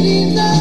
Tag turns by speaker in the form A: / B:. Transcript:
A: need that.